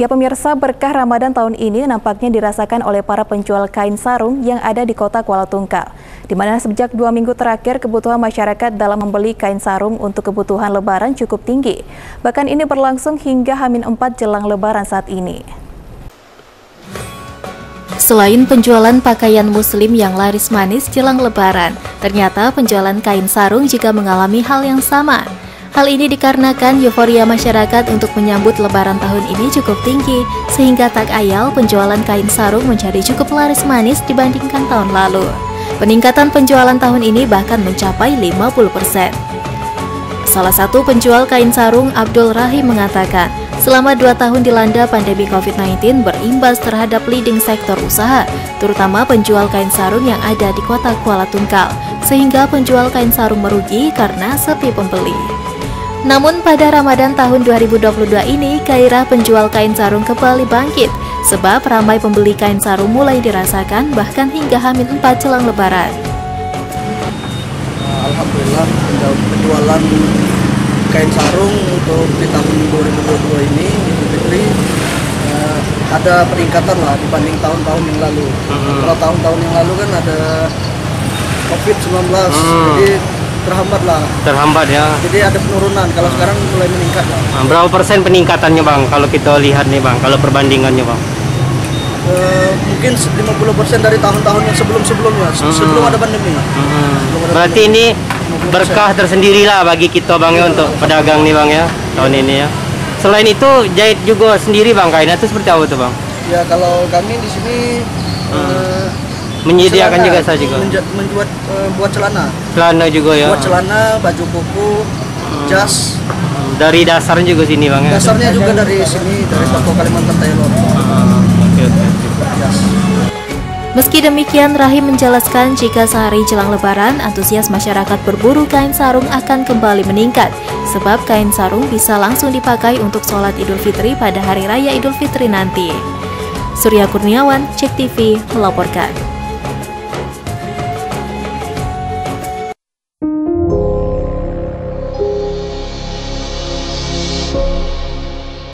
Ya pemirsa, berkah Ramadan tahun ini nampaknya dirasakan oleh para penjual kain sarung yang ada di kota Kuala Tungkal. Di mana sejak dua minggu terakhir kebutuhan masyarakat dalam membeli kain sarung untuk kebutuhan lebaran cukup tinggi. Bahkan ini berlangsung hingga Hamin 4 jelang lebaran saat ini. Selain penjualan pakaian muslim yang laris manis jelang lebaran, ternyata penjualan kain sarung juga mengalami hal yang sama. Hal ini dikarenakan euforia masyarakat untuk menyambut lebaran tahun ini cukup tinggi, sehingga tak ayal penjualan kain sarung menjadi cukup laris manis dibandingkan tahun lalu. Peningkatan penjualan tahun ini bahkan mencapai 50%. Salah satu penjual kain sarung, Abdul Rahim mengatakan, selama dua tahun dilanda pandemi COVID-19 berimbas terhadap leading sektor usaha, terutama penjual kain sarung yang ada di kota Kuala Tungkal, sehingga penjual kain sarung merugi karena sepi pembeli. Namun pada Ramadan tahun 2022 ini, gairah penjual kain sarung kembali bangkit, sebab ramai pembeli kain sarung mulai dirasakan bahkan hingga Hamin 4 jelang lebaran. Alhamdulillah penjualan kain sarung untuk di tahun 2022 ini Fitri uh, ada peningkatan lah dibanding tahun-tahun yang lalu. Hmm. Kalau tahun-tahun yang lalu kan ada COVID-19, hmm. jadi terhambat lah. Terhambat ya. Jadi ada penurunan. Kalau sekarang mulai meningkat lah. Nah, berapa persen peningkatannya bang? Kalau kita lihat nih bang, kalau perbandingannya bang? Uh, mungkin 50 persen dari tahun-tahun yang sebelum-sebelumnya, hmm. sebelum ada pandemi. Hmm. Ada Berarti pandemi. ini berkah tersendiri lah bagi kita bang ya, ya untuk pedagang nih bang ya tahun ini ya. Selain itu jahit juga sendiri bang kainnya itu seperti apa tuh bang? Ya kalau kami di sini hmm. uh, menyediakan celana, juga saya juga membuat uh, buat celana celana juga ya buat celana baju koko hmm. jas dari dasar juga sini bang ya dasarnya juga dari sini dari toko Kalimantan Taylor hmm. okay, okay. Meski demikian, Rahim menjelaskan jika sehari jelang lebaran, antusias masyarakat berburu kain sarung akan kembali meningkat, sebab kain sarung bisa langsung dipakai untuk sholat Idul Fitri pada hari raya Idul Fitri nanti. Surya Kurniawan, Cek TV, melaporkan.